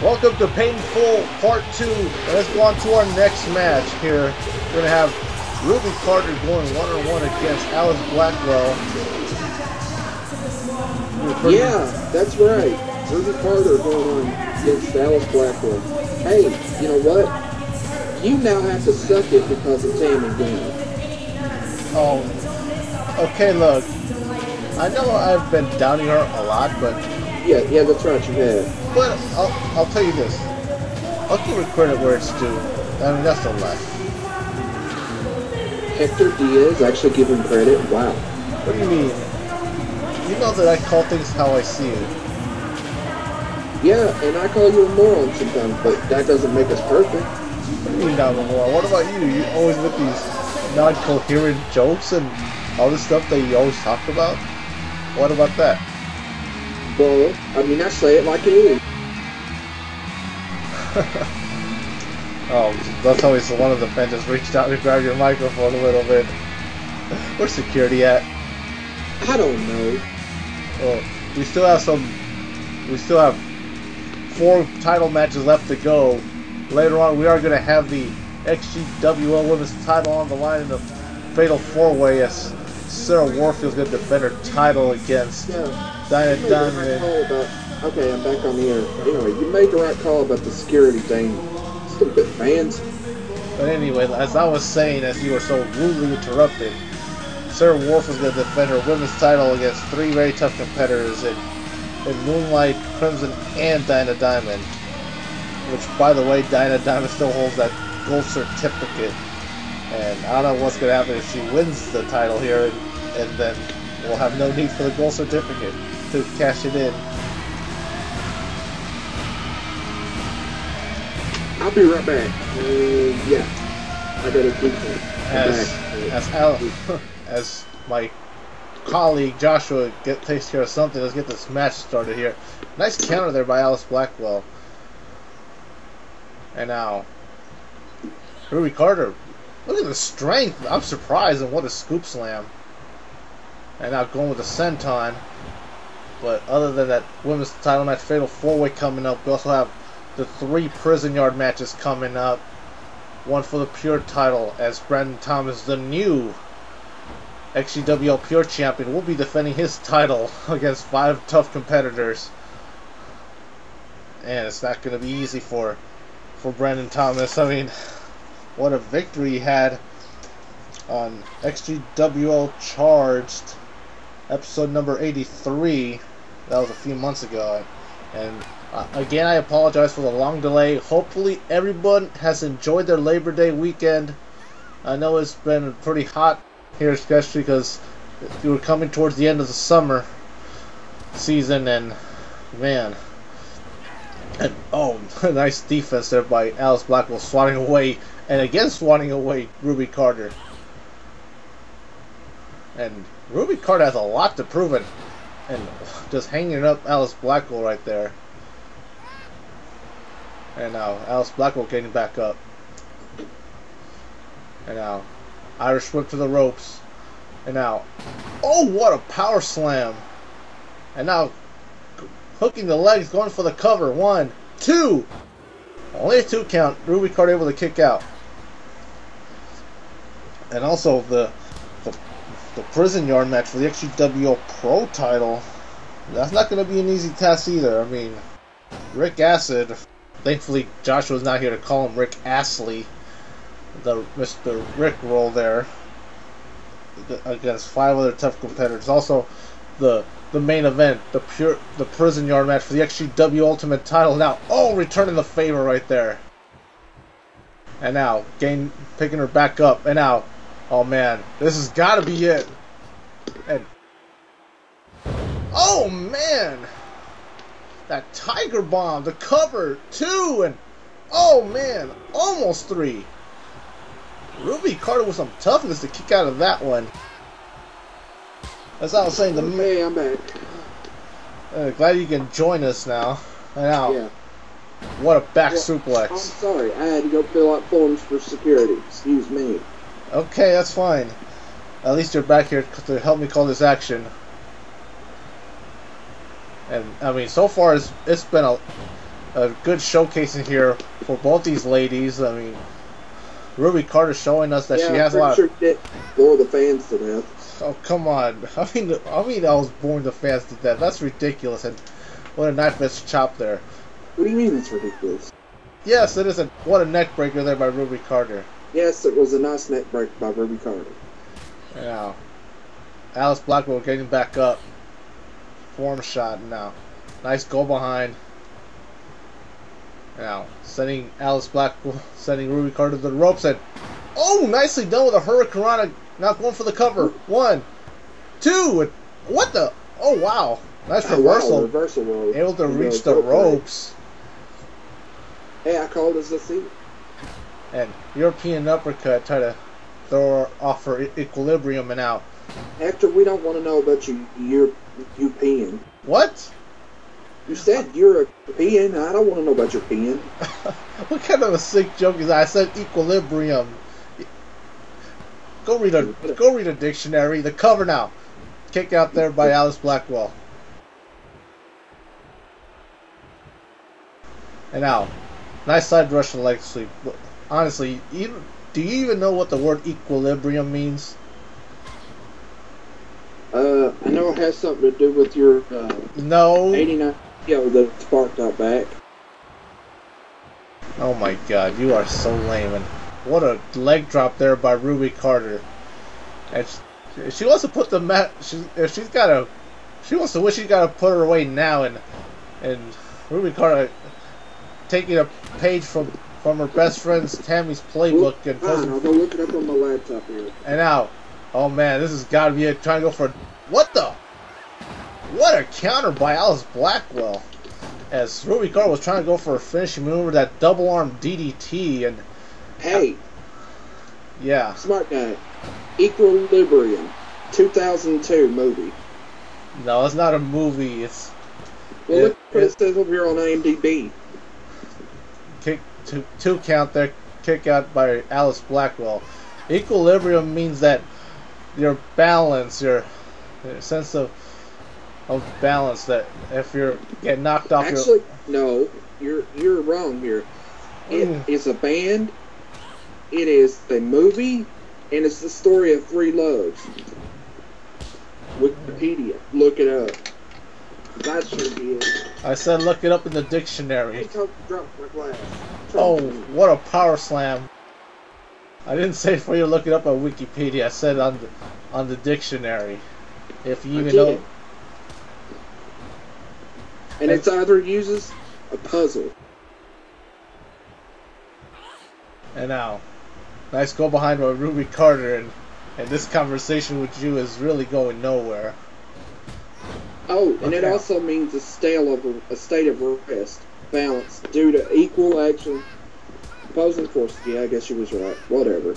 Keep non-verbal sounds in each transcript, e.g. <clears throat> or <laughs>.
Welcome to Paid In Full Part 2. Let's go on to our next match here. We're going to have Ruby Carter going one-on-one against Alice Blackwell. Yeah, that's right. Ruby Carter going on against Alice Blackwell. Hey, you know what? You now have to suck it because of Tammy Gunn. Oh, okay, look. I know I've been downing her a lot, but Yeah, yeah, that's right, you have. But I'll, I'll tell you this. I'll give her credit where it's due. I mean, that's a lie. Hector Diaz actually give him credit. Wow. What do you mean? You know that I call things how I see it. Yeah, and I call you a moron sometimes, but that doesn't make us perfect. What do you mean not more? What about you? You always with these non-coherent jokes and all this stuff that you always talk about? What about that? Well, I mean, I say it like it is. <laughs> Oh, that's always one of the fans just reached out to grab your microphone a little bit. <laughs> Where's security at? I don't know. Well, we still have some. We still have four title matches left to go. Later on, we are going to have the XGWL Women's title on the line in the Fatal Four Way as Sarah Warfield's going to defend her title against Yeah. Dinah You the right about. Okay, I'm back on the air. Anyway, you made the right call about the security thing. Stupid fans. But anyway, as I was saying, as you were so rudely interrupted, Sarah Warfield's going to defend her women's title against three very tough competitors in, in Moonlight, Crimson, and Dinah Diamond. Which, by the way, Dinah Diamond still holds that gold certificate. And I don't know what's going to happen if she wins the title here, and, and then we'll have no need for the gold certificate to cash it in. I'll be right back. Uh, yeah. I better keep it. as back. as Al, <laughs> as my colleague Joshua get takes care of something. Let's get this match started here. Nice counter there by Alice Blackwell. And now Ruby Carter. Look at the strength. I'm surprised and what a scoop slam. And now going with the senton. But other than that women's title match, fatal four way coming up, we also have the three prison yard matches coming up one for the Pure title as Brandon Thomas, the new XGWL Pure champion, will be defending his title <laughs> against five tough competitors. And it's not going to be easy for for Brandon Thomas. I mean, what a victory he had on XGWL Charged, episode number 83. That was a few months ago. And uh, again, I apologize for the long delay. Hopefully, everyone has enjoyed their Labor Day weekend. I know it's been pretty hot here, especially because we were coming towards the end of the summer season, and man, and oh, <laughs> nice defense there by Alice Blackwell, swatting away and again swatting away Ruby Carter. And Ruby Carter has a lot to prove, and, and just hanging up Alice Blackwell right there. And now Alice Blackwell getting back up. And now Irish whip to the ropes. And now, oh, what a power slam! And now hooking the legs, going for the cover. One, two. Only a two count. Ruby Carter able to kick out. And also the the, prison yard match for the XGWO Pro title. That's not going to be an easy task either. I mean, Rick Acid. Thankfully, Joshua's not here to call him Rick Astley. The Mr. Rick roll there against five other tough competitors. Also, the the main event, the pure the prison yard match for the XGW Ultimate title. Now, oh, returning the favor right there. And now, gain picking her back up. And now, oh man, this has got to be it. And oh man, that tiger bomb, the cover two, and oh man, almost three. Ruby Carter with some toughness to kick out of that one. That's As I was saying, the Okay, I'm back. uh, glad you can join us now. And now, Yeah. what a back Well, I'm suplex. sorry. I had to go fill out forms for security. Excuse me. Okay, that's fine. At least you're back here to help me call this action. And I mean, so far it's it's been a a good showcasing here for both these ladies. I mean, Ruby Carter showing us that yeah, she has a lot. sure Of, bore the fans to death. oh come on! <laughs> I mean, I mean, I was born to fans to death. That's ridiculous. And what a knife edge chop there. What do you mean it's ridiculous? Yes, it is a what a neck breaker there by Ruby Carter. Yes, it was a nice neck break by Ruby Carter. Now, Alice Blackwell getting back up. Form shot now. Nice go behind. Now, sending Alice Blackwell, <laughs> sending Ruby Carter to the ropes, and oh, nicely done with a Hurricane. Now going for the cover. One, two, and what the? Oh wow, nice Oh, <laughs> wow, reversal. reversal roll. Able to reach the the ropes, Hey, I called as a seat. and European uppercut try to throw offer off equilibrium and out. Hector, we don't want to know about you. You're European. What? You said you're a peeing. I don't want to know about your peeing. <laughs> what kind of a sick joke is that? I said equilibrium. Go read a go read a dictionary. The cover now. Kick out there by Alice Blackwell. And now, nice side Russian leg sweep. Honestly, even, do you even know what the word equilibrium means? Uh, I know it has something to do with your uh, No. 89 yo that sparked out back. Oh my god, you are so lame. And what a leg drop there by Ruby Carter. And she, she wants to put the mat. She, if she's got to, she wants to wish she's got to put her away now. And and Ruby Carter taking a page from from her best friend's Tammy's playbook and posting. I'll go look it up on my laptop here. And now, oh man, this has got to be it. Trying to go for what the? What a counter by Alice Blackwell. As Ruby Carter was trying to go for a finishing maneuver, that double arm DDT, and Hey, yeah, smart guy. Equilibrium, 2002 movie. no, it's not a movie. It's Well, Yeah, look what it says over here on IMDb. Two, two count there, kick out by Alice Blackwell. Equilibrium means that your balance, your, your sense of of balance, that if you're get knocked off your Actually, no, you're you're wrong here. It Mm. is a band. It is a movie, and it's the story of three loves. Wikipedia, look it up. That sure did. I said look it up in the Hey, dictionary. Coke, drop my glass. Oh, what a power slam! I didn't say for you to look it up on Wikipedia. I said on the on the dictionary. If you even know. And it's either uses a puzzle. and now, nice go behind by Ruby Carter, and and this conversation with you is really going nowhere. Oh, and it also means a state of a state of rest, balance due to equal action, opposing forces. Yeah, I guess you was right. Whatever.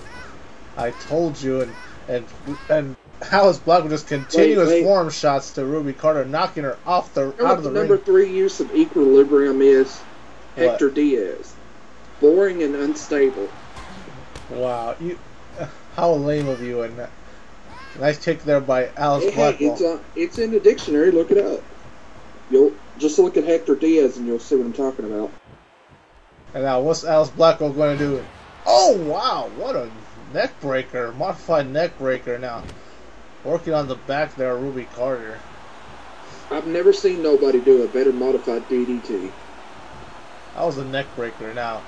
I told you, and and and Alice Black with just continuous wait. form shots to Ruby Carter, knocking her off the out of the the number ring. three use of equilibrium is? What? Hector Diaz. Boring and unstable. Wow, you, how lame of you! And nice kick there by Alice Hey, hey, it's, uh, it's in the dictionary. Look it up. You'll just look at Hector Diaz and you'll see what I'm talking about. And now, what's Alice Blackwell going to do? Oh, wow, what a neck breaker, modified neck breaker now. Working on the back there, Ruby Carter. I've never seen nobody do a better modified DDT. That was a neck breaker now.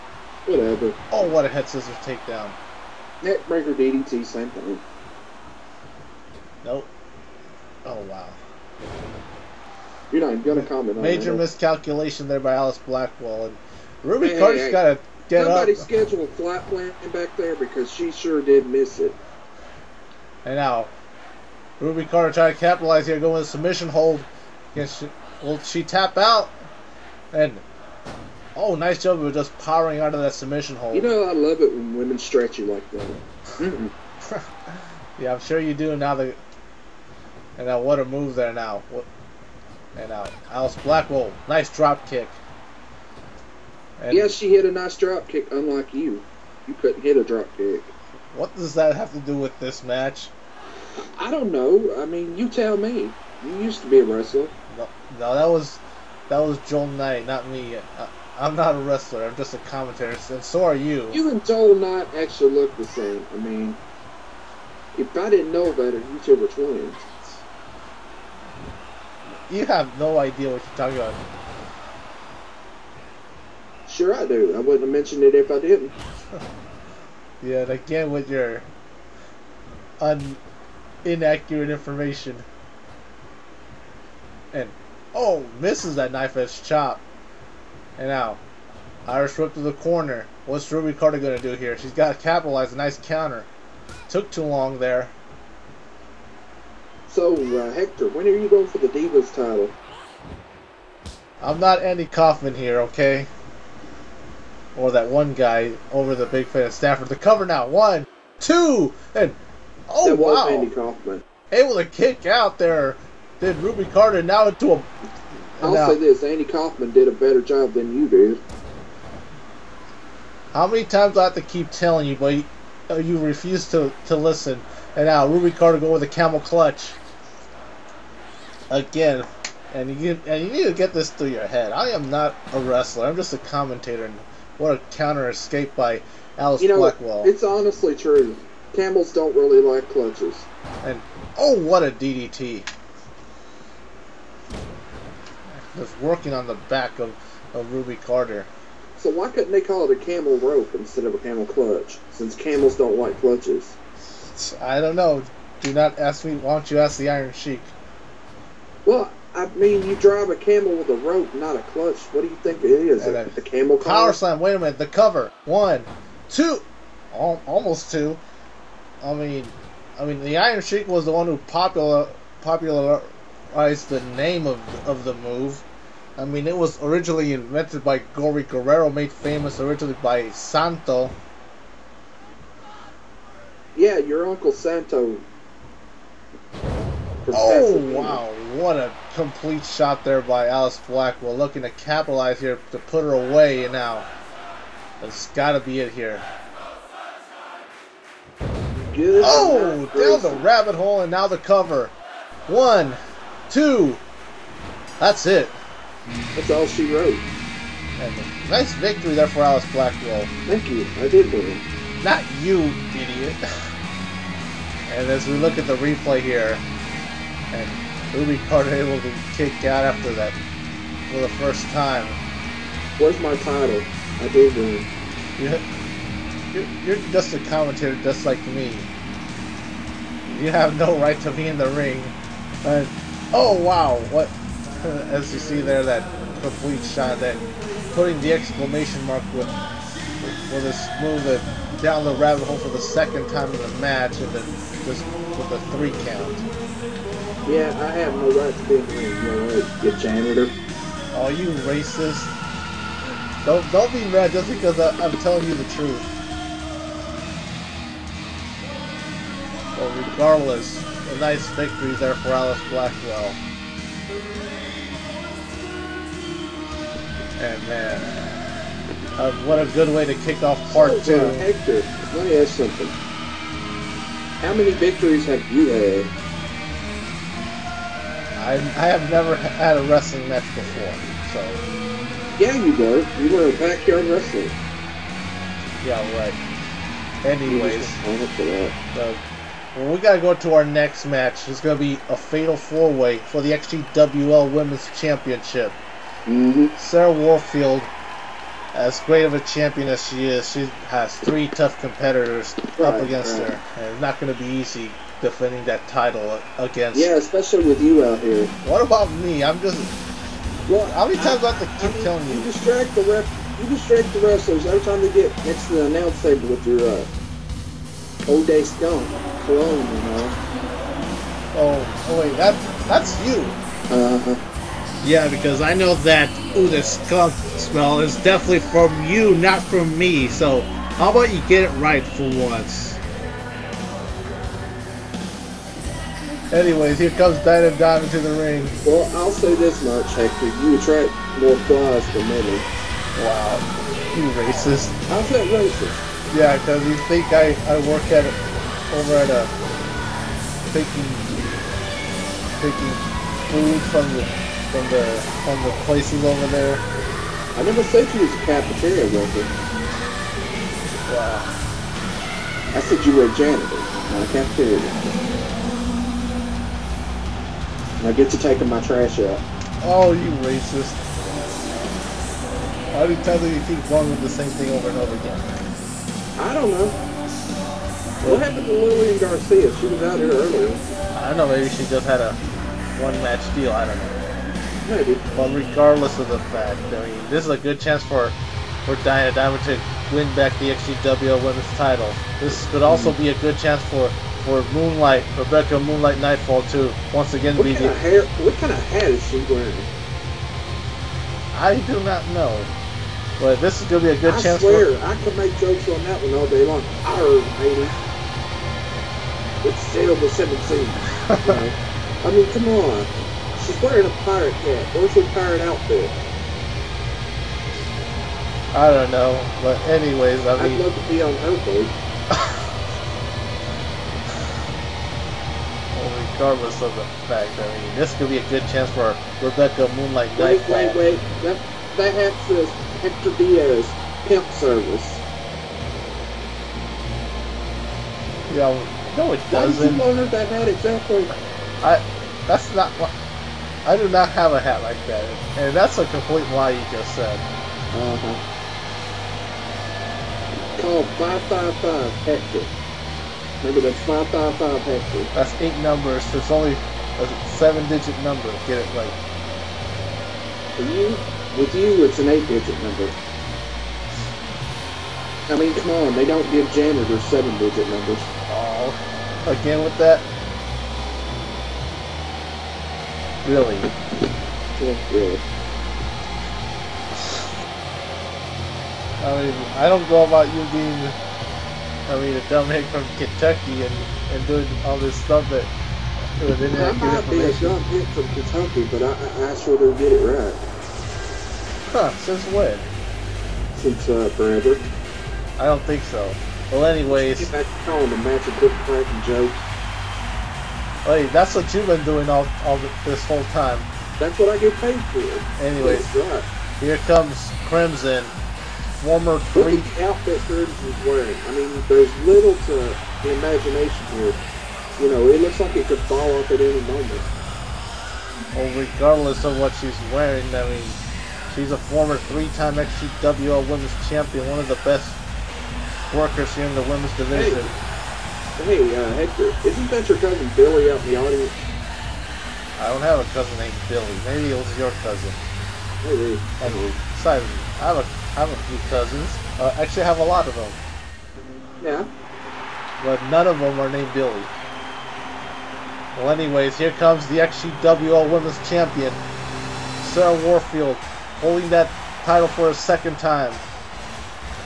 Whatever. Oh, what a head scissors takedown. Neckbreaker DDT, same thing. Nope. Oh, wow. You're not gonna comment on Major that. miscalculation there by Alice Blackwell. And Ruby Hey, hey, Carter's hey. got to get Somebody up. schedule a flight plan back there because she sure did miss it. And now, Ruby Carter trying to capitalize here, going with a submission hold. She, will she tap out? And, oh, nice job of just powering out of that submission hold. You know, I love it when women stretch you like that. <laughs> Yeah, I'm sure you do now. that and now what a move there now. What, and now Alice Blackwell, nice drop kick. And Yes, she hit a nice drop kick, unlike you. You couldn't hit a drop kick. what does that have to do with this match? I don't know. I mean, you tell me. You used to be a wrestler. No, no that was that was Joel Knight, not me. Uh, I'm not a wrestler. I'm just a commentator, and so are you. You and Joel Knight actually look the same. I mean, if I didn't know better, you two were twins. You have no idea what you're talking about. Sure, I do. I wouldn't have mentioned it if I didn't. <laughs> Yeah, and again with your un inaccurate information. And oh, misses that knife edge chop. And now, Irish whip to the corner. What's Ruby Carter gonna do here? She's got to capitalize a nice counter. Took too long there. So, uh, Hector, when are you going for the Divas title? I'm not Andy Kaufman here, okay? Or that one guy over the big fan of Stafford. The cover now. One, two, and oh that wow! Andy Kaufman. Able to kick out there. Did Ruby Carter now into a I'll now, say this: Andy Kaufman did a better job than you did. How many times do I have to keep telling you, but you, uh, you refuse to, to listen? And now Ruby Carter go with a camel clutch again, and you and you need to get this through your head. I am not a wrestler. I'm just a commentator. And what a counter escape by Alice You know, Blackwell. it's honestly true. Camels don't really like clutches. And oh, what a DDT! Just working on the back of, of Ruby Carter. So why couldn't they call it a camel rope instead of a camel clutch? Since camels don't like clutches. I don't know. Do not ask me. Why don't you ask the Iron Sheik? Well, I mean, you drive a camel with a rope, not a clutch. What do you think it is? And A, camel Power slam. Wait a minute. The cover. One, two, al- almost two. I mean, I mean, the Iron Sheik was the one who popular popularized the name of of the move. I mean, it was originally invented by Gory Guerrero, made famous originally by Santo. Yeah, your Uncle Santo. Oh wow! What a complete shot there by Alice Blackwell, looking to capitalize here to put her away. And now, it's got to be it here. Good. Oh, down the rabbit hole, and now the cover. One, two. That's it. That's all she wrote. And nice victory there for Alice Blackwell. Thank you. I did win. Not you, idiot. <laughs> And as we look at the replay here, and Ruby Carter able to kick out after that for the first time. Where's my title? I did win. You're, you're, you're just a commentator just like me. You have no right to be in the ring. And, oh wow, what, <laughs> as you see there, that complete shot, that putting the exclamation mark with, with this move that down the rabbit hole for the second time in the match, and then just with a three count. Yeah, I have no right to be in the ring. No right, you janitor. Oh, you racist. Don't, don't be mad just because I, I'm telling you the truth. Well, regardless, a nice victory there for Alice Blackwell. And man, uh, what a good way to kick off part So, two. uh, Hector, let me ask something. How many victories have you had? I, I have never had a wrestling match before, so Yeah, you were. You were a backyard wrestler. yeah, right. Anyways. just own up to that. So, well, we gotta go to our next match. It's gonna be a fatal four way for the XGWL Women's Championship. Mm-hmm. Sarah Warfield, as great of a champion as she is, she has three tough competitors up against right. her, and it's not gonna be easy defending that title against. Yeah, especially with you out here. What about me? I'm just. Well, How many times do I have to I keep mean, telling you you? distract the rep. You distract the wrestlers every time they get next to the announce table with your uh, old day skunk cologne, you know. Oh, oh wait, that that's you. Uh-huh. Yeah, because I know that ooh, the skunk smell is definitely from you, not from me. So how about you get it right for once? Anyways, here comes Diamond Diamond to the ring. Well, I'll say this much, Hector. You attract more flies than many. Wow, you racist. How's that racist? Yeah, because you think I, I work at it over at a taking taking food from the from the from the places over there. I never said you was a cafeteria worker. Wow. I said you were a janitor, not a cafeteria worker. Now get to taking my trash out. Oh, you racist. Why do you tell you keep going with the same thing over and over again? I don't know. What happened to Lillian Garcia? She was out here earlier. I don't know, maybe she just had a one match deal, I don't know. Maybe. But regardless of the fact, I mean, this is a good chance for for Diana Diamond to win back the XGWO Women's title. This could also be a good chance for for Moonlight, Rebecca Moonlight Nightfall to once again What be kind of hair? What kind of hat is she wearing? I do not know, but this is gonna be a good I chance swear, I could make jokes on that one all day long. Arr, lady. It's still the seven seas. You know? I mean, come on. She's wearing a pirate hat. Where's her pirate outfit? I don't know, but anyways, I mean... I'd love to be on her boat. <laughs> well, regardless of the fact, I mean, this could be a good chance for Rebecca Moonlight Wait, Nightfall. wait, wait. That, that hat says Hector Diaz, pimp service. Yeah, no, it Why did you doesn't. loan her that hat exactly? I. That's not what. I do not have a hat like that, and that's a complete lie you just said. Uh-huh. Call 555 Hector. Remember that's 555 Hector. That's eight numbers. There's only a seven-digit number. Get it right. For you, with you, it's an eight-digit number. I mean, come on, they don't give janitors seven-digit numbers. Oh, again with that. Really? Yeah, really. I mean, I don't know about you being, I mean, a dumbhead from Kentucky and, and doing all this stuff that with I inaccurate might be a information. dumb hit from Kentucky, but I, I, I sure do get it right. Huh? Since when? Since uh, forever. I don't think so. Well, anyways, Get back to calling the match a quick cracking joke. hey, that's what you've been doing all all this whole time. That's what I get paid for. Anyways, right. here comes Crimson, former Look three. at the outfit Crimson's wearing. I mean, there's little to the imagination here. You know, it looks like it could fall off at any moment. Well, regardless of what she's wearing, I mean, she's a former three-time XCWO Women's Champion, one of the best workers here in the women's division. Hey, uh, Hector, isn't that your cousin Billy out in the audience? I don't have a cousin named Billy. Maybe it was your cousin. Maybe. Besides, I have a, have a few cousins. Uh, actually, I have a lot of them, Yeah. but none of them are named Billy. Well, anyways, here comes the XCWO Women's Champion, Sarah Warfield, holding that title for a second time,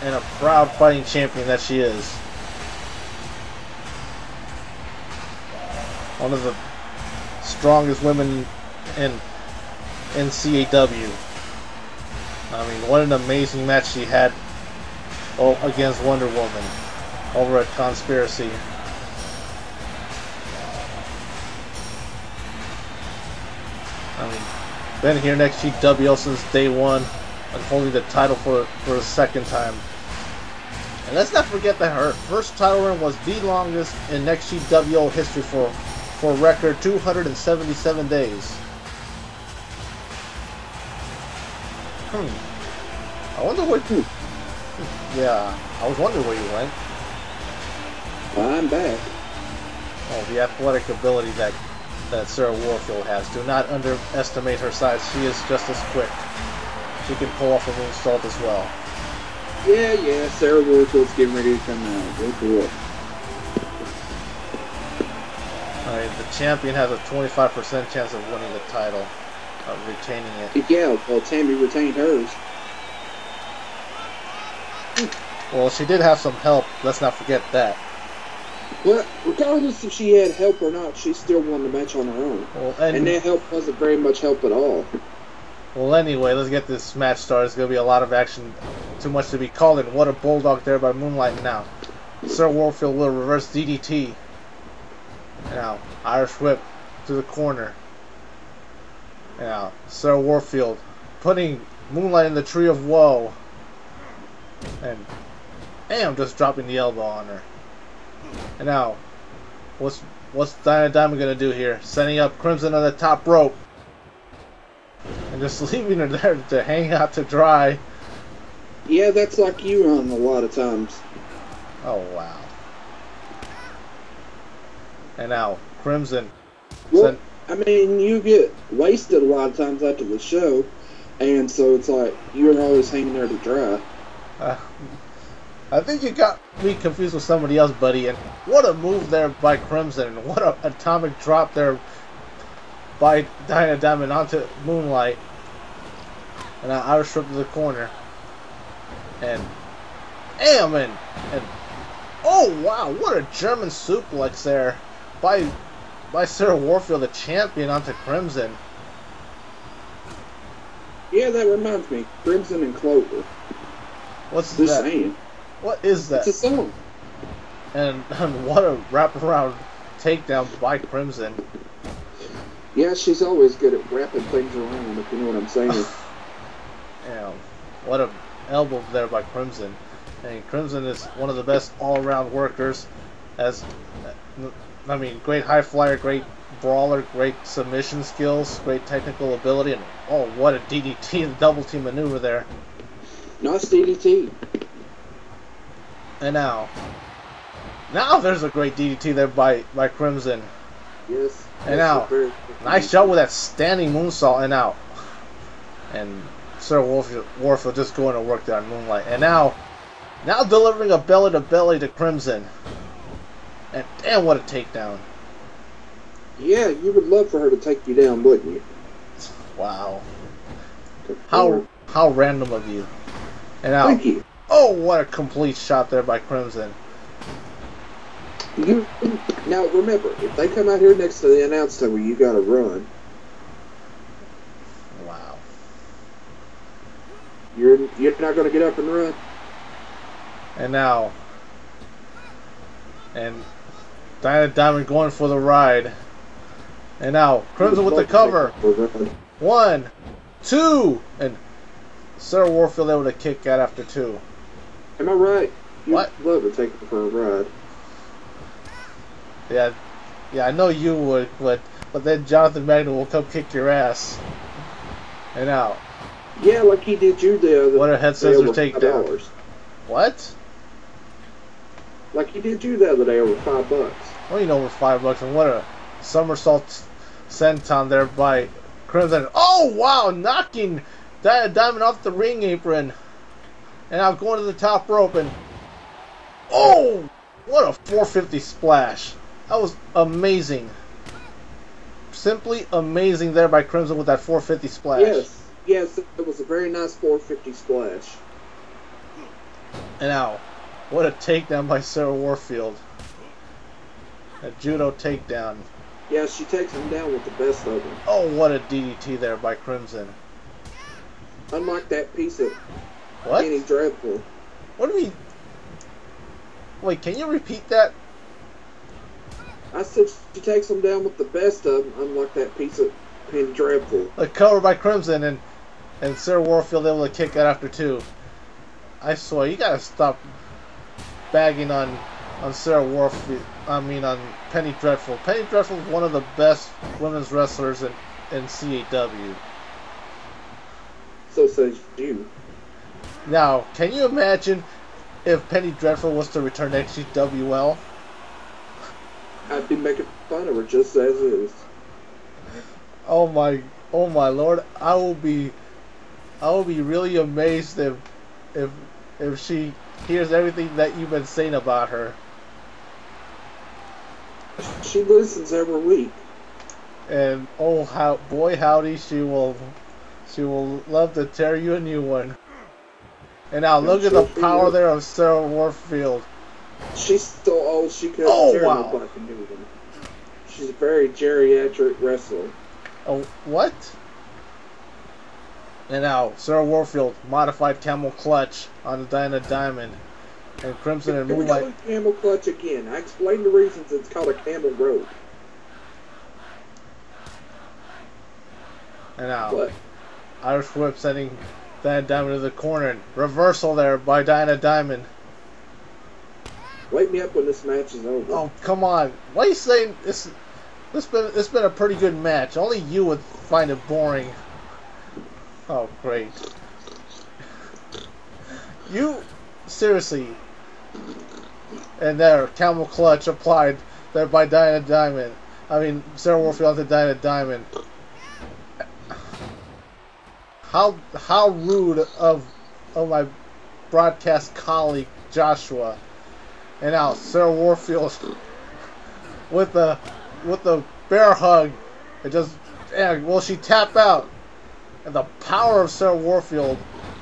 and a proud fighting champion that she is. One of the strongest women in in CAW. I mean, what an amazing match she had oh, against Wonder Woman over at Conspiracy. I mean, been here next GWO since day one and holding the title for for a second time. And let's not forget that her first title run was the longest in next GWO history for for record 277 days. Hmm. I wonder where what. Yeah, I was wondering where you went. I'm back. Oh, the athletic ability that that Sarah Warfield has. Do not underestimate her size. She is just as quick. She can pull off a moonsault as well. Yeah, yeah, Sarah Warfield's getting ready to come out. Go for it. I mean, the champion has a 25% chance of winning the title, of retaining it. Yeah, well, Tammy retained hers. Well, she did have some help. Let's not forget that. Well, regardless if she had help or not, she still won the match on her own. Well, And and, that help wasn't very much help at all. well, anyway, let's get this match started. It's gonna be a lot of action. Too much to be called. And what a bulldog there by Moonlight now. Sarah Warfield will reverse DDT. Now, Irish whip to the corner. Now, Sarah Warfield putting Moonlight in the Tree of Woe. And bam, just dropping the elbow on her. And now, what's what's Diana Diamond gonna do here? Setting up Crimson on the top rope. And just <laughs> leaving her there to hang out to dry. Yeah, that's like you on a lot of times. Oh wow. And now, Crimson. Well, I mean, you get wasted a lot of times after the show, and so it's like you're always hanging there to dry. Uh, I think you got me confused with somebody else, buddy. And what a move there by Crimson. And what a atomic drop there by Diana Diamond onto Moonlight. And now Irish whip to the corner. And bam! And, and oh wow, what a German suplex there by by Sarah Warfield, the champion, onto Crimson. Yeah, that reminds me, Crimson and Clover. What's Just that? saying, What is that? it's a song. And, <laughs> and what a wraparound takedown by Crimson. Yeah, she's always good at wrapping things around, if you know what I'm saying. <laughs> Damn, what a elbow there by Crimson. And Crimson is one of the best all-around workers. As, I mean, great high flyer, great brawler, great submission skills, great technical ability, and oh, what a DDT <laughs> and double team maneuver there. Nice DDT. And now, now there's a great DDT there by by Crimson. Yes. And now, Nice job with that standing moonsault and out. And Sir Wolf Wolf Warfield just going to work there on Moonlight. And now, now delivering a belly to belly to Crimson. And damn, what a takedown! Yeah, you would love for her to take you down, wouldn't you? Wow, how how random of you. And now, Thank you. oh, what a complete shot there by Crimson. You now remember, if they come out here next to the announce table, you got to run. Wow. You're you're not going to get up and run. And now, and Diana Diamond going for the ride. And now, Crimson with the cover. One, two, and Sarah Warfield able to kick out after two. Am I right? You'd What? love to take her for a ride. Yeah, yeah, I know you would, but but then Jonathan Magna will come kick your ass. And out. Yeah, like he did you the other What a head scissors over five takedown. what? Like he did you the other day over five bucks. Well, you know, with five bucks, and what a somersault senton there by Crimson. Oh wow, knocking that Diamond off the ring apron, and now going to the top rope, and oh, what a 450 splash! That was amazing. Simply amazing there by Crimson with that 450 splash. Yes, yes, it was a very nice 450 splash. And now, what a takedown by Sarah Warfield. A judo takedown. Yeah, she takes him down with the best of them. Oh, what a DDT there by Crimson. Unlike that piece of What? Penny Dreadful. What do we? Wait, can you repeat that? I said she takes him down with the best of them, unlike that piece of Penny Dreadful. A cover by Crimson and and Sarah Warfield able to kick out after two. I swear, you gotta stop bagging on on Sarah Warfield. I mean, on Penny Dreadful. Penny Dreadful is one of the best women's wrestlers in in CAW. So says you. Now, can you imagine if Penny Dreadful was to return to XGWL? I'd be making fun of her just as is. Oh my, oh my lord! I will be, I will be really amazed if, if, if she hears everything that you've been saying about her. She listens every week. And oh how, boy howdy, she will, she will love to tear you a new one. And now look at the power there of Sarah Warfield. She's still old she couldn't Oh, tear wow. nobody a new one. She's a very geriatric wrestler. Oh, what? And now, Sarah Warfield, modified camel clutch on the Diana Diamond. And Crimson and Here we Moonlight. with camel clutch again. I explained the reasons it's called a camel rope. And now, But Irish Whip sending Diana Diamond to the corner. Reversal there by Diana Diamond. Wake me up when this match is over. Oh, come on. Why are you saying this? This been it's been a pretty good match. Only you would find it boring. Oh, great. You seriously. And there, camel clutch applied there by Diana Diamond. I mean, Sarah Warfield to Diana Diamond. How how rude of of my broadcast colleague Joshua. And now Sarah Warfield <laughs> with the with the bear hug. It just and will she tap out? And the power of Sarah Warfield.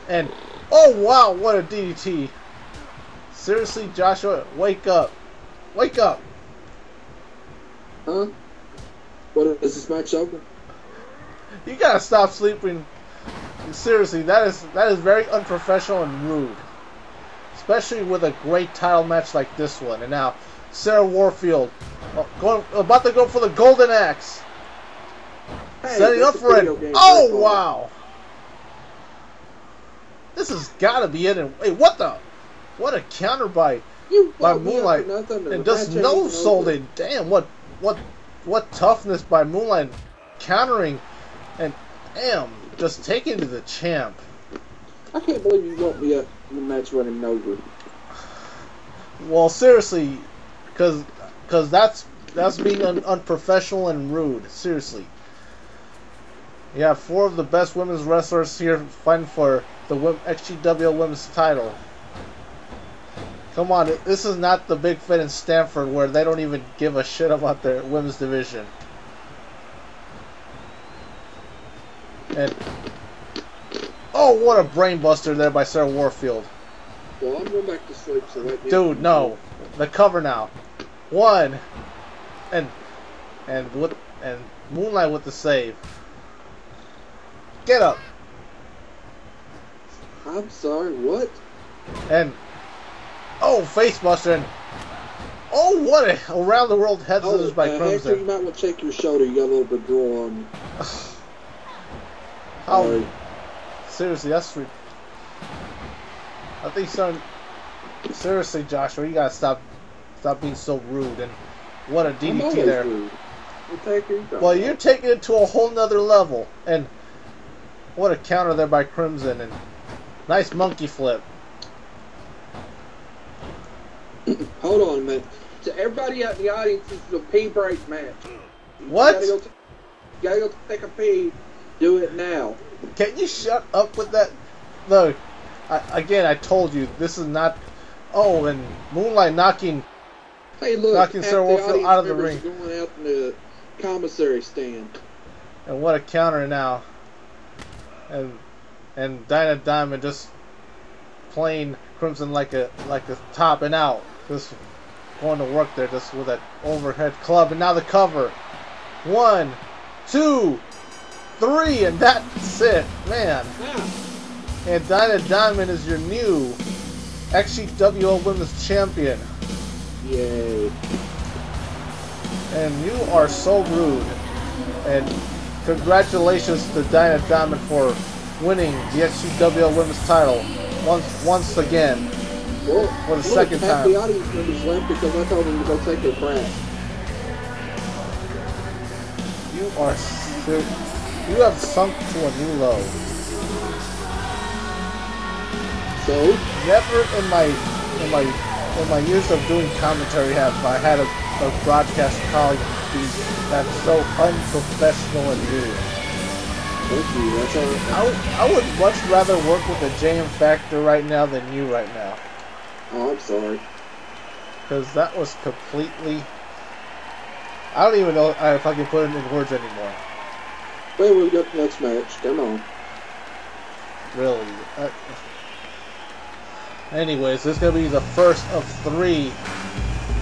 And oh wow, what a DDT. Seriously, Joshua, wake up. Wake up. Huh? What is this match over? You gotta stop sleeping. Seriously, that is that is very unprofessional and rude. Especially with a great title match like this one. And now, Sarah Warfield uh, oh, going, about to go for the Golden Axe. Hey, Setting up for it. game. Oh call. wow! This has got to be it. And wait, what the? What a counter by You by brought me up Moonlight and just no even sold it. Damn, what what what toughness by Moonlight countering and damn just taking to the champ. I can't believe you brought me up when the match wasn't over. Well, seriously, because because that's that's being un- unprofessional and rude. Seriously. Have four of the best women's wrestlers here fighting for the XGW Women's title. Come on, this is not the Big Fit in Stamford where they don't even give a shit about their women's division. And oh, what a brainbuster there by Sarah Warfield. Well, I'm going back to sleep, so. Dude, no. The cover now. One. And and with and Moonlight with the save. Get up. I'm sorry, what? And oh facebuster and Oh what a around the world head Oh, by uh, Hector, you might want to check your shoulder. You got a little bit draw on you. <sighs> How Sorry. seriously that's re- I think son seriously Joshua you gotta stop stop being so rude and what a DDT there. rude. What the heck are you talking Well, you're taking it to a whole nother level. And what a counter there by Crimson. And nice monkey flip. <clears throat> Hold on a minute. To everybody out in the audience, this is a pee break match. What? You gotta, go you gotta go take a pee. Do it now. Can you shut up with that? Look, I, again, I told you, this is not. Oh, and Moonlight knocking. Hey, look. Knocking the Warfield out of the ring. Going out in the commissary stand. And what a counter now. And and Dinah Diamond just playing Crimson like a like a top and out. Just going to work there just with that overhead club. And now the cover. One, two, three, and that's it. Man. Now, And Dinah Diamond is your new XGWO Women's Champion. yay. And you are so rude. And congratulations to Dinah Diamond for winning the XGWO Women's title once once again. Well, For the second half time. the audience members left because I told them to go take their crap. You are you have sunk to a new low. So, Never in my in my in my years of doing commentary have I had a, a broadcast colleague be that so unprofessional and rude. thank you. That's all. I would, I would much rather work with a JM Factor right now than you right now. Oh, I'm sorry. Because that was completely. I don't even know if I can put it in words anymore. Well, we've got the next match. Come on. Really. Uh, anyways, this is going to be the first of three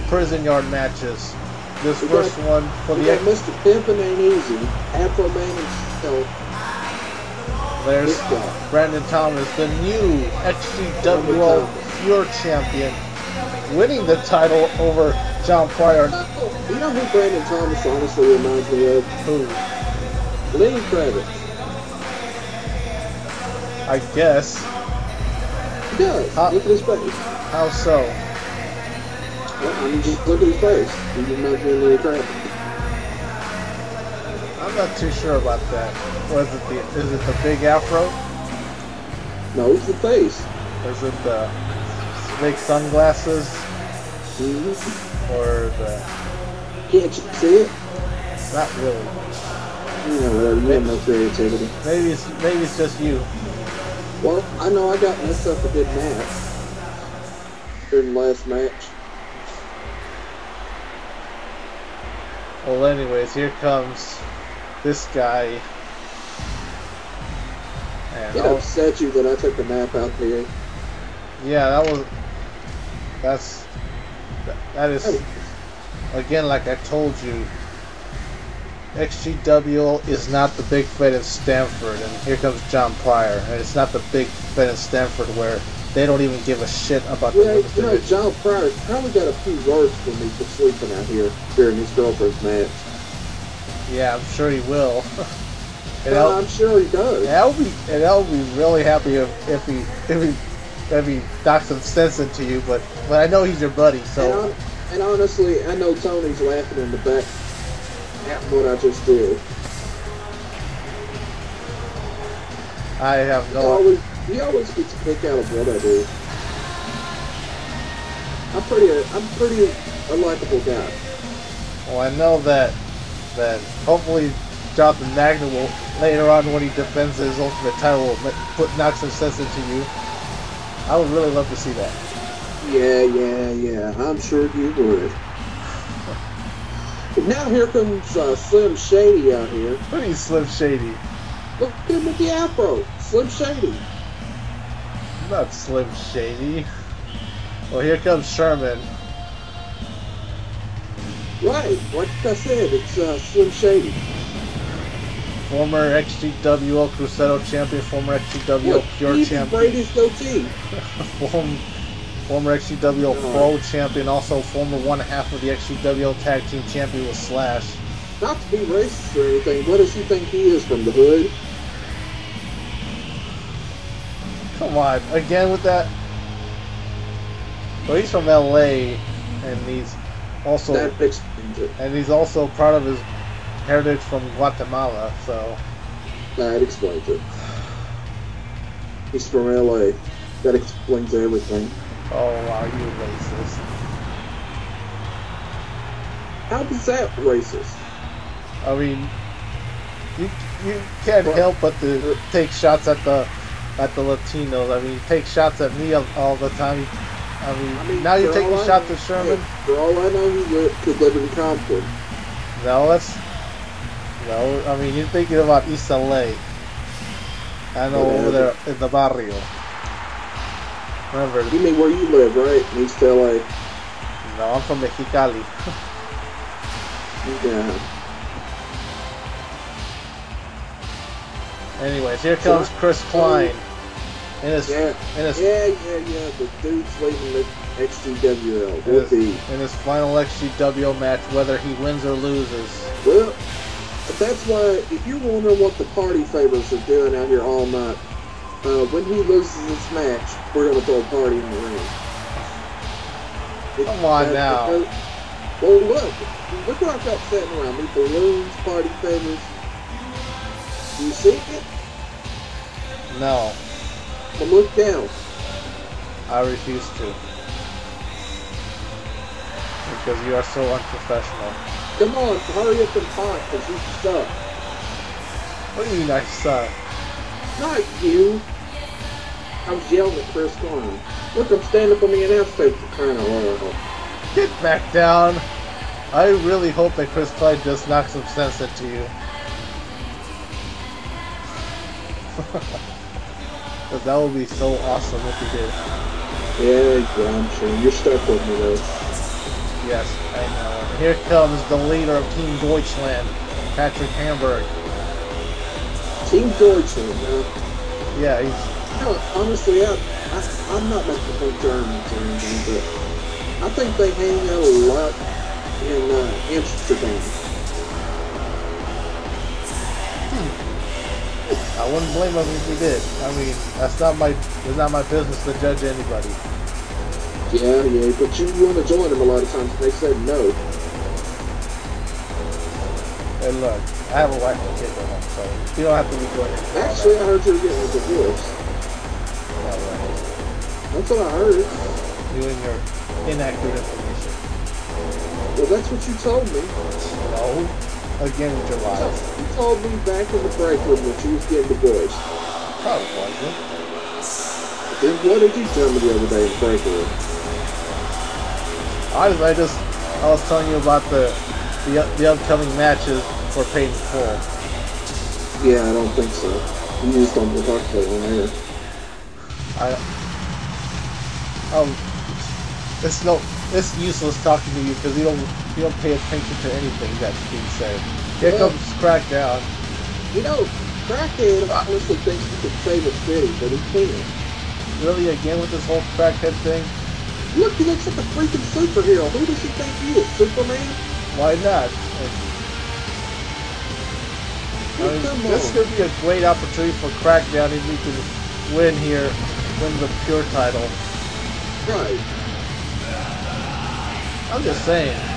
prison yard matches. This We first got- one for the. got Mr. Pimpin' Ain't Easy, Afro Man himself, There's. Brandon Thomas, the new XGWO Pure Champion, winning the title over John Pryor. You know who Brandon Thomas honestly reminds me of? Who? Lenny Kravitz. I guess. Does. How- look at his face. How so? Well, I mean, just look at his face. He's not doing any crap. I'm not too sure about that. Was it the is it the big afro? No, it's the face. Is it the big sunglasses Mm-hmm. or the Can't you see it? not really. You know, whatever. You have no creativity. Maybe it's maybe it's just you. Well, I know I got myself a good match during the last match. Well anyways, here comes this guy. And It I'll- upset you that I took a nap out there. yeah, that was that's that- is again, like I told you, XGW is not the big fed in Stamford, and here comes John Pryor, and it's not the big fed in Stamford where they don't even give a shit about the Yeah, women's you know. John Pryor probably got a few words for me for sleeping out here during his girlfriend's match. Yeah, I'm sure he will. <laughs> and I'm sure he does. and I'll be and I'll be really happy if, if he if he if he knocks some sense into you, but but I know he's your buddy, so hon- and honestly, I know Tony's laughing in the back at what I just did. I have He no. always, he always gets a kick out of what I do. I'm pretty, I'm pretty a likable guy. Well, I know that that hopefully Jonathan Magna will later on when he defends his ultimate title will put knock some sense into you. I would really love to see that. Yeah, yeah, yeah. I'm sure you would. Now here comes uh, Slim Shady out here. What are you, Slim Shady? Look at him with the afro. Slim Shady. Not Slim Shady. Well, here comes Sherman. Right, like I said, it's uh, Slim Shady. Former XGWO Cruiserweight champion, former XGWO Look, Pure champion, braided his goatee. form, former Oh. Pro champion, also former one half of the XGWO Tag Team champion with Slash. Not to be racist or anything, what does he think he is from the hood? Come on, again with that. Well, he's from LA, and he's also That explains it. and he's also part of his heritage from Guatemala. So That explains it. He's from LA. That explains everything. Oh wow, you racist. How is that racist? I mean, you you can't Well- help but to take shots at the at the Latinos. I mean, you take shots at me all, the time. I mean, I mean, now you're taking I shots know- at Sherman. For all I know, li- could live in Compton. No, that's no. I mean, you're thinking about East LA. I know over there in the barrio. Remember? You mean where you live, right? In East LA. No, I'm from Mexicali. Yeah. Anyways, here comes Chris Klein. In his, Yeah. in his, Yeah, yeah, yeah. The dude's leading the XGWL. in With his, in his final XGW match, whether he wins or loses. well, that's why if you're wondering what the party favors are doing out here all night, uh, when he loses this match, we're gonna throw a party in the ring. It- Come on now. because- well, look, look what I've got sitting around me: balloons, party favors. Do you see it? No, Well, look down. I refuse to. Because you are so unprofessional. Come on, hurry up and talk, cause you suck. What do you mean I suck? Not you. I was yelling at Chris Klein. Look, I'm standing for me and announce table for crying out loud. Get back down. I really hope that Chris Klein just knocks some sense into you. <laughs> Because that would be so awesome if he did. Yeah, yeah, I'm sure. You're stuck with me though. Yes, I know. And here comes the leader of Team Deutschland, Patrick Hamburg. Team Deutschland, huh? Yeah, he's No, honestly, I, I, I'm not making fun of Germans or anything, but I think they hang out a lot in uh, Amsterdam. I wouldn't blame them if he did. I mean, that's not my it's not my business to judge anybody. Yeah, yeah, but you want to join them a lot of times, and they said no. And look, I have a wife and kids at home, so you don't have to be for Actually, I heard you were getting a divorce. That's what I heard. You and your inaccurate information. Well, that's what you told me. No, again with your lies. You told me back in the break room that you was getting divorced. Probably wasn't. Then what did you tell me the other day in the break room? I was, I just, I was telling you about the, the, the upcoming matches for Paid in Full. Yeah, I don't think so. You just don't talk about it on air. I, um, it's no, it's useless talking to you because you don't, you don't pay attention to anything that's being said. Here Well- comes Crackdown. You know, Crackhead honestly thinks he can save a city, but he can't. Really, again with this whole crackhead thing? Look, he looks like a freaking superhero. Who does he think he is? Superman? Why not? I mean, this could be a great opportunity for Crackdown if we can win here, win the pure title. Right. I'm just saying.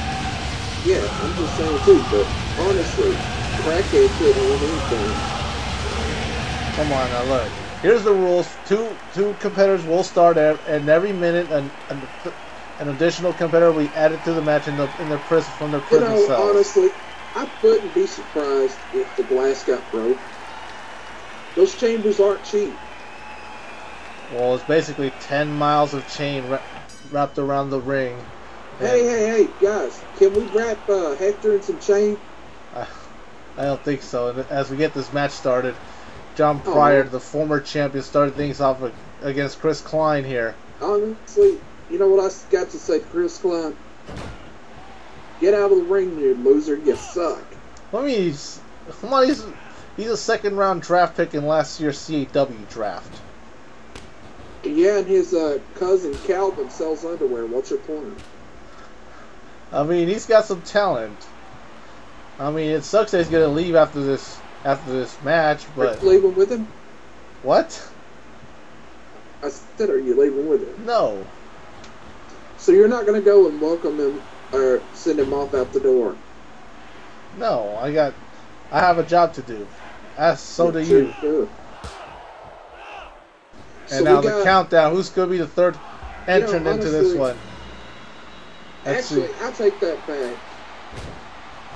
Yeah, I'm just saying too, but honestly, Crackhead couldn't win anything. Come on now, look. Here's the rules. Two two competitors will start at, and every minute an, an, an additional competitor will be added to the match in the in their prison from their You prison know, cells. honestly, I wouldn't be surprised if the glass got broke. Those chambers aren't cheap. Well, it's basically ten miles of chain wra- wrapped around the ring. Hey, hey, hey, guys, can we wrap uh, Hector in some chain? I don't think so. And as we get this match started, John Oh. Pryor, the former champion, started things off against Chris Klein here. Honestly, you know what I got to say to Chris Klein? Get out of the ring, you loser. You suck. I mean, he's come on, he's he's a second round draft pick in last year's CAW draft. Yeah, and his uh, cousin Calvin sells underwear. What's your point? I mean, he's got some talent. I mean, it sucks that he's gonna leave after this after this match, Are but you leaving with him? what? I said, are you leaving with him? No, So you're not going to go and welcome him or send him off out the door? no, I got, I have a job to do. As so do Sure, you. Sure. And So now the got- countdown. Who's gonna be the third entrant into this one? Let's Actually, see. I take that back.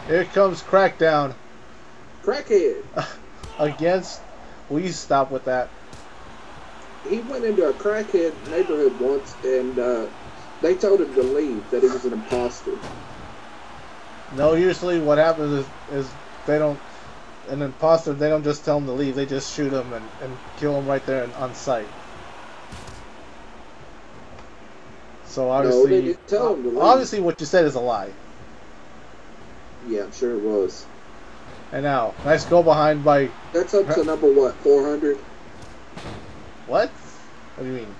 Here comes Crackdown Crackhead. <laughs> against. Will you stop with that? He went into a crackhead neighborhood once, and uh, they told him to leave. That he was an imposter. No, usually what happens is, is they don't, an imposter, they don't just tell him to leave, they just shoot him and, and kill him right there and on site. So obviously, they didn't tell him to leave. obviously what you said is a lie. Yeah, I'm sure it was. And now, nice go behind by, That's up to number what? 400. what? What do you mean?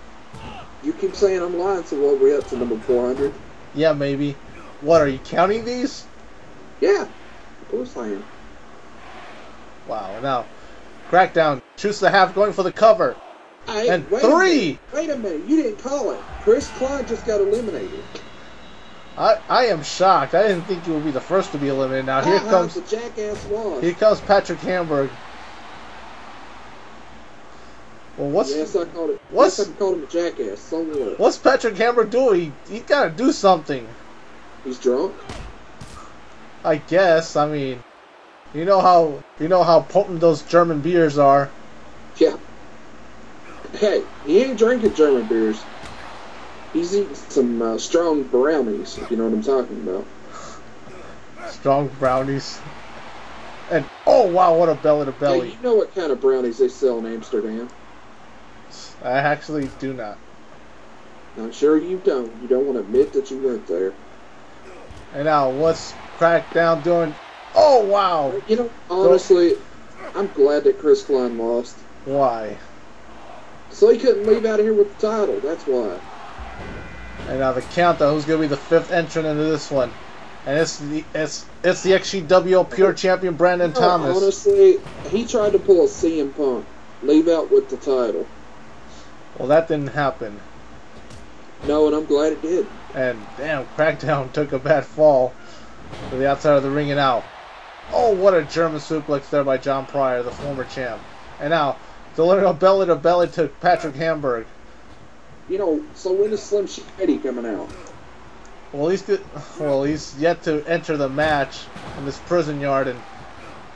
You keep saying I'm lying, so what? We're up to number 400? Yeah, maybe. What, are you counting these? Yeah, of course I am. Wow, now, Crackdown shoots the half going for the cover. Hey, And wait A three! minute, wait a minute, you didn't call it. Chris Klein just got eliminated. I, I am shocked. I didn't think you would be the first to be eliminated. Now here comes the jackass lost. here comes Patrick Hamburg. Well, what's yes, I called it. what's- yes, I called him a jackass. So what? what's Patrick Hamburg doing? He, he got to do something. He's drunk. I guess. I mean, you know how you know how potent those German beers are. Yeah. Hey, he ain't drinking German beers. He's eating some uh, strong brownies, if you know what I'm talking about. Strong brownies. And oh wow, what a belly to Hey, belly! you know what kind of brownies they sell in Amsterdam? I actually do not. I'm sure you don't. You don't want to admit that you went there. And now what's Crackdown doing? Oh wow! You know, honestly, I'm glad that Chris Klein lost. Why? So he couldn't leave out of here with the title. That's why. And now the countdown. Who's gonna be the fifth entrant into this one? and it's the it's it's the XGWO Pure Champion Brandon Thomas. honestly, he tried to pull a CM Punk, leave out with the title. Well, that didn't happen. No, and I'm glad it did. And damn, Crackdown <laughs> took a bad fall to the outside of the ring and out. Oh, what a German suplex there by John Pryor, the former champ. And now, delivering a belly to belly to Patrick Hamburg. You know, so when is Slim Shady coming out? Well, he's good. Well, he's yet to enter the match in this prison yard, and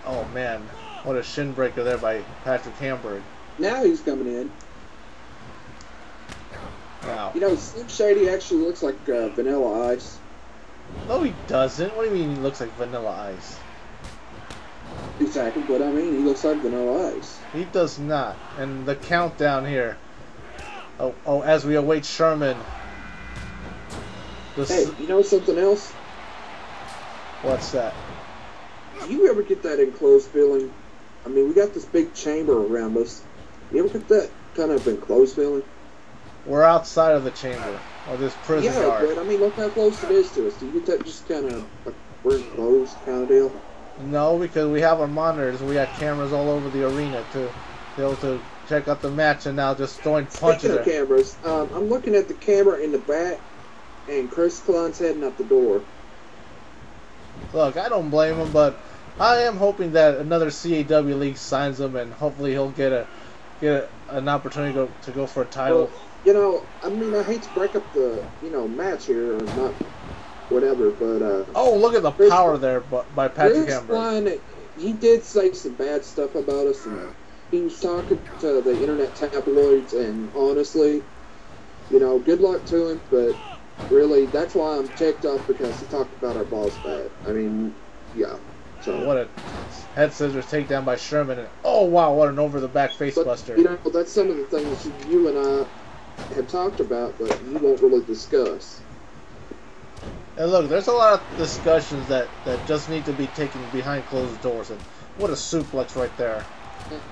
oh man, what a shin breaker there by Patrick Hamburg. Now he's coming in. Now, You know, Slim Shady actually looks like uh, Vanilla Ice. no, he doesn't. What do you mean he looks like Vanilla Ice? Exactly what I mean. He looks like Vanilla Ice. He does not. And the countdown here. Oh, oh as we await Sherman. Hey, you know something else? what's that? Do you ever get that enclosed feeling? I mean, we got this big chamber around us. You ever get that kind of enclosed feeling? We're outside of the chamber or this prison yeah, yard. but I mean, look how close it is to us. Do you get that just kind of like we're enclosed kind of deal? No, because we have our monitors. We got cameras all over the arena to be able to check out the match, and now just throwing punches. Speaking of cameras, um, I'm looking at the camera in the back, and Chris Klein's heading out the door. Look, I don't blame him, but I am hoping that another CAW league signs him, and hopefully he'll get a get a, an opportunity to go, to go for a title. Well, you know, I mean, I hate to break up the you know match here or not, whatever, but uh, oh, look at the Chris- power there by, by Patrick Chris Hamburg. He did say some bad stuff about us, and he was talking to the internet tabloids, and honestly, you know, good luck to him, but really, that's why I'm checked off because he talked about our balls bad. I mean, yeah. So, What a head scissors takedown by Sherman, and oh wow, what an over the back face but buster. you know, that's some of the things you and I have talked about, but you won't really discuss. And look, there's a lot of discussions that, that just need to be taken behind closed doors. And what a suplex right there.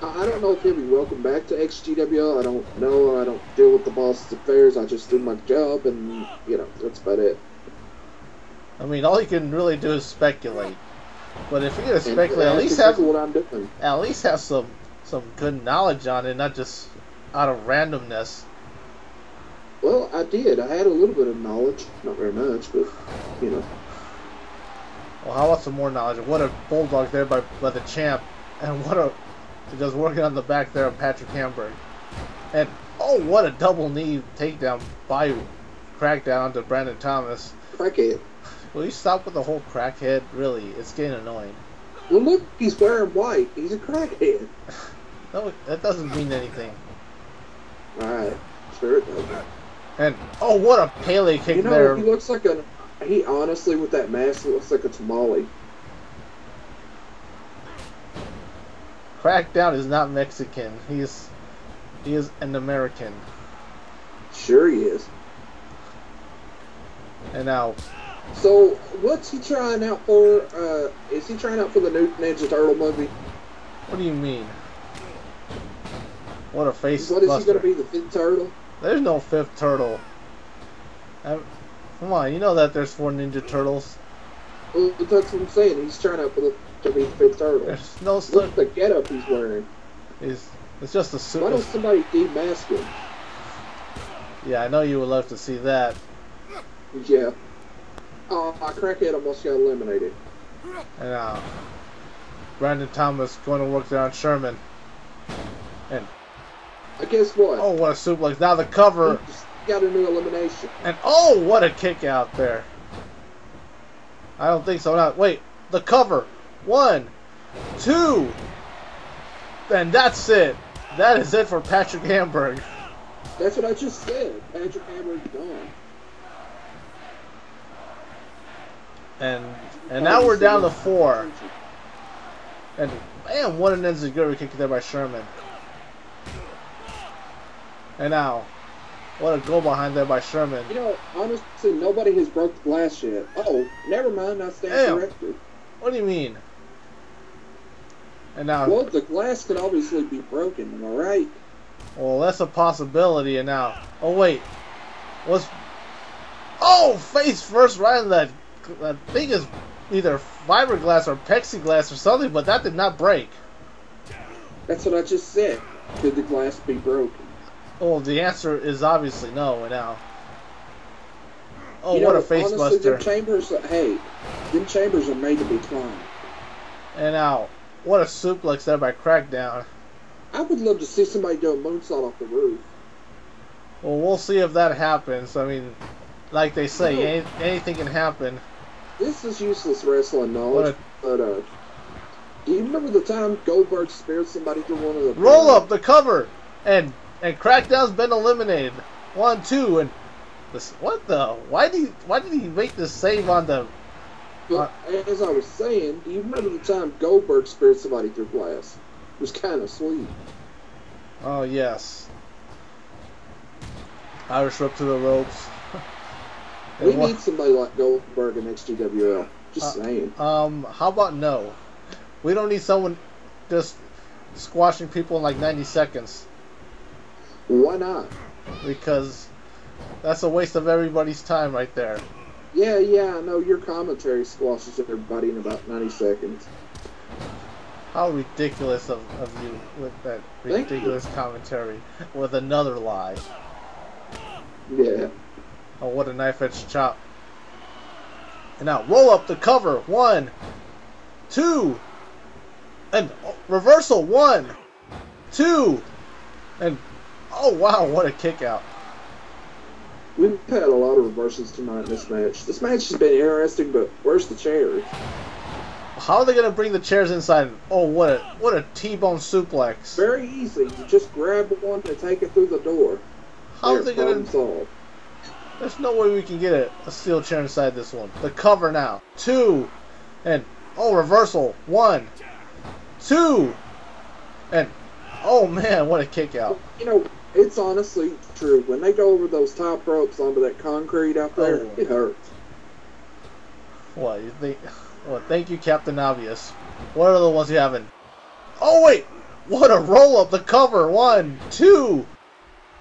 I don't know if he'll be welcome back to XGWL. I don't know. I don't deal with the boss's affairs. I just do my job, and you know that's about it. I mean, all you can really do is speculate. But if you're gonna speculate, at least have what I'm doing. at least have some some good knowledge on it, not just out of randomness. Well, I did. I had a little bit of knowledge, not very much, but you know. Well, how about some more knowledge? What a bulldog there by by the champ, and what a just working on the back there of Patrick Hamburg, and oh, what a double knee takedown by Crackdown to Brandon Thomas. Crackhead. Will you stop with the whole crackhead? Really, it's getting annoying. Well, look, he's wearing white. He's a crackhead. <laughs> No, that doesn't mean anything. All right, sure it does. And oh, what a Pele kick You know, there! he looks like a. He honestly, with that mask, looks like a tamale. Crackdown is not Mexican. He is he is an American. Sure, he is. And now, So, what's he trying out for? Uh, is he trying out for the new Ninja Turtle movie? what do you mean? What a face What is he going to be, the fifth turtle? There's no fifth turtle. Um, come on, you know that there's four Ninja Turtles. Well, that's what I'm saying. He's trying for the to be fifth turtle. There's no Look at the getup he's wearing. Is it's just a suit. Why don't somebody demask him? Yeah, I know you would love to see that. Yeah. Oh, my crackhead almost got eliminated. And now, Brandon Thomas going to work there on Sherman. Guess what? oh, what a suplex! Now the cover. Just got a new elimination. And oh, what a kick out there. I don't think so. Now, wait, the cover. One, two. And that's it. That is it for Patrick Hamburg. That's what I just said. Patrick Hammer's gone. And and now we're down to four. And man, what an Enzuigiri kick there by Sherman. And now, what a goal behind there by Sherman. You know, honestly, nobody has broke the glass yet. Oh, never mind. I stand Damn. corrected. What do you mean? And now, Well, the glass could obviously be broken. Am I right? Well, that's a possibility. And now, oh wait, what's? Oh, face first right in that I think it's either fiberglass or plexiglass or something, but that did not break. That's what I just said. Could the glass be broken? Oh, the answer is obviously no. And now, oh, you what know, a face honestly, buster! them chambers, hey, them chambers are made to be climbed. And now, what a suplex there by Crackdown. I would love to see somebody do a moonsault off the roof. Well, we'll see if that happens. I mean, like they say, No. any, anything can happen. This is useless wrestling knowledge, but uh, do you remember the time Goldberg speared somebody through one of the Roll up the cover, and and Crackdown's been eliminated. One, two, and this. What the? Why did he? Why did he make this save on the? But as I was saying, do you remember the time Goldberg speared somebody through glass? It was kind of sweet. Oh yes. Irish whip to the ropes. <laughs> We what- need somebody like Goldberg in XGWL. Just Uh, saying. Um, how about no? We don't need someone just squashing people in like 90 seconds Why not? because that's a waste of everybody's time right there. Yeah, yeah, no, your commentary squashes everybody in about 90 seconds. How ridiculous of, of you with that ridiculous commentary with another lie. Yeah. Oh, what a knife edge chop. And now roll up the cover. One, two, and reversal. One, two, and oh wow, what a kick out. We've had a lot of reversals tonight in this match. This match has been interesting, but where's the chairs? How are they gonna bring the chairs inside? Oh, what a what a T-bone suplex. Very easy. You just grab one and take it through the door. How are they gonna? solved. There's no way we can get a, a steel chair inside this one. The cover now. Two, and oh reversal. One, two, and oh man, what a kick out. You know, it's honestly true. When they go over those top ropes onto that concrete out there, Oh. it hurts. What you think? Well, thank you, Captain Obvious. What are the ones you haven't? Oh wait, what a roll up the cover! One, two,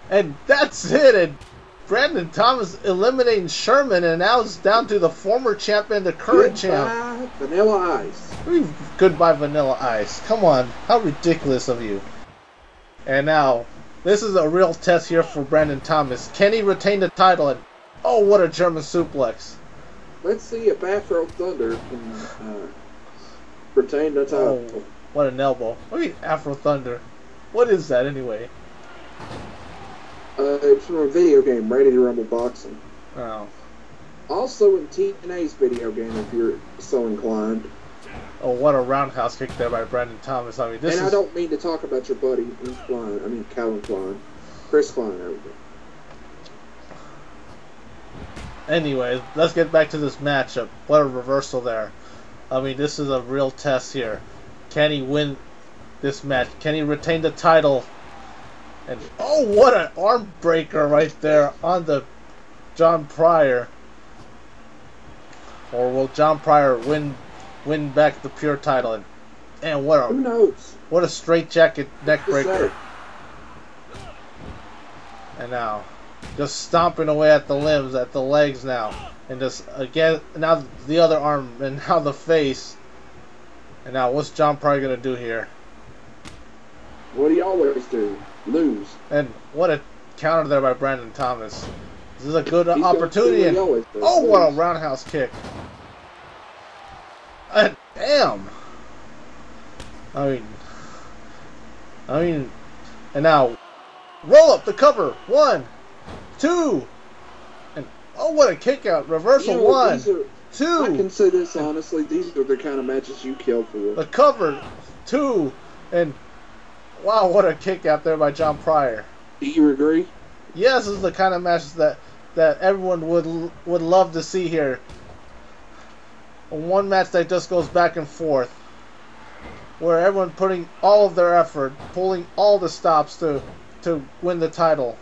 and that's it. And Brandon Thomas eliminating Sherman, and now it's down to the former champion, the current champ. Vanilla Ice. Goodbye, Vanilla Ice. Come on, how ridiculous of you! And now, this is a real test here for Brandon Thomas. Can he retain the title? And oh, what a German suplex! Let's see if Afro Thunder can uh, retain the title. Oh, what an elbow. What do you mean Afro Thunder? What is that anyway? Uh, it's from a video game, Ready to Rumble Boxing. Oh. Also in TNA's video game, if you're so inclined. Oh, what a roundhouse kick there by Brandon Thomas. I mean, this and I don't mean to talk about your buddy, Klein. I mean Calvin Klein, Chris Klein, everything. Anyway, let's get back to this matchup. What a reversal there. I mean, this is a real test here. Can he win this match? Can he retain the title? And oh, what an arm breaker right there on the John Pryor. Or will John Pryor win win back the pure title? And, and what Who a knows? what a straight jacket neck breaker. And now, just stomping away at the limbs, at the legs now. And just again, now the other arm, and <laughs> now the face. And now, what's John Pryor going to do here? What do y'all always do? Lose. And what a counter there by Brandon Thomas. This is a good He's opportunity. And, he always does, oh, what a roundhouse kick. Damn. I mean, I mean, and now, roll up the cover. One, two, and oh, what a kick out. Reversal. You know, one, are- two. I can say this honestly. These are the kind of matches you kill for. the cover, two, and wow, what a kick out there by John Pryor. Do you agree? Yes, this is the kind of match that that everyone would would love to see here. One match that just goes back and forth, where everyone putting all of their effort, pulling all the stops to to win the title.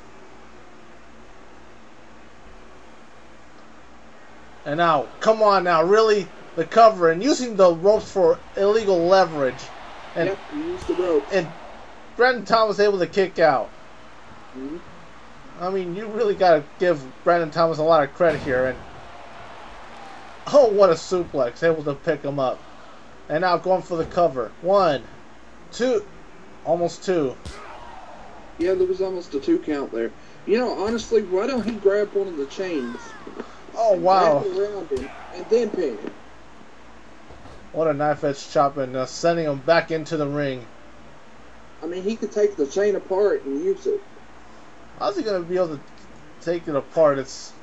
And now, come on now, really the cover and using the ropes for illegal leverage, and yep, use the ropes. and Brandon Thomas able to kick out. Mhm. I mean, you really got to give Brandon Thomas a lot of credit here, and <laughs> Oh, what a suplex. Able to pick him up. And now going for the cover. One, two, almost two. Yeah, there was almost a two count there. You know, honestly, why don't he grab one of the chains? Oh, wow. Around him and then pin him. What a knife edge chop and uh, sending him back into the ring. I mean, he could take the chain apart and use it. How's he going to be able to take it apart? It's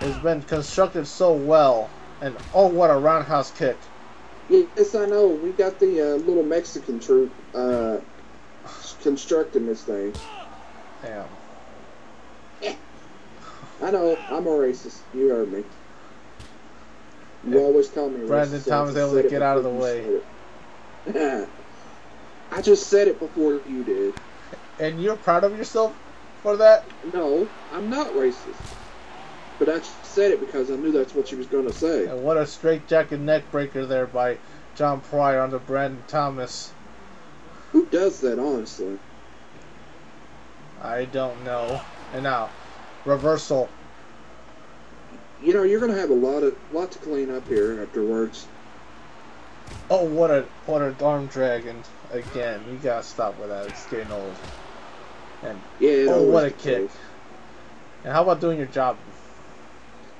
It's been constructed so well. And oh, what a roundhouse kick. Yes, I know. We got the uh, little Mexican troop uh, constructing this thing. Damn. <laughs> I know. I'm a racist. You heard me. You Yeah. always call me Brandon racist. Thomas able to get out of the way. <laughs> I just said it before you did. And you're proud of yourself for that? No, I'm not racist. But I just said it because I knew that's what she was going to say. And what a straight jacket neck breaker there by John Pryor onto Brandon Thomas. Who does that, honestly? I don't know. And now, reversal. You know, you're going to have a lot of lot to clean up here afterwards. Oh, what a what a arm dragon again. You gotta stop with that. It's getting old. And Yeah. oh, what a kick! And how about doing your job?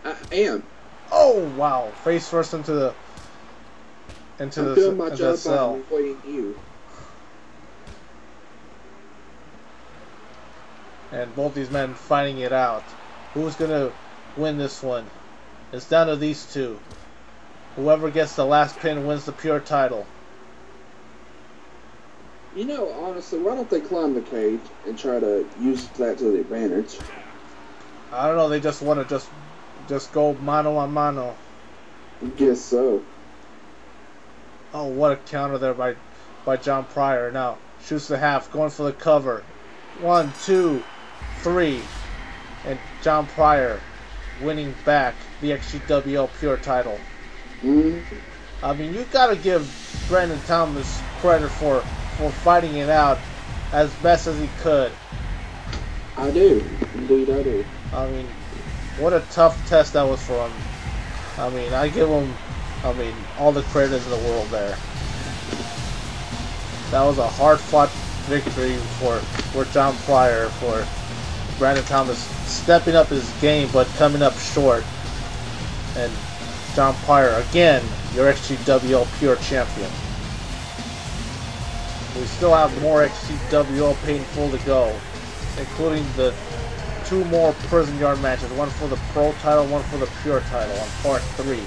I am. Oh wow! Face first into the into I'm the, doing my into job by cell. avoiding you. and both these men fighting it out. Who's gonna win this one? It's down to these two. Whoever gets the last pin wins the pure title. You know, honestly, why don't they climb the cage and try to use that to the advantage? I don't know. They just want to just just go mano a mano. Guess so. Oh, what a counter there by by John Pryor. Now shoots the half, going for the cover. One, two, three, and John Pryor winning back the XGWL Pure title. Mm, I mean, you got to give Brandon Thomas credit for for fighting it out as best as he could. I do. Indeed, I do. I mean, what a tough test that was for him. I mean, I give him, I mean, all the credit in the world there. That was a hard-fought victory for for John Pryor, for Brandon Thomas stepping up his game but coming up short. And John Pryor again, your XGWL Pure Champion. We still have more XGWL Painful to go, including the two more prison yard matches, one for the pro title, one for the pure title on part three.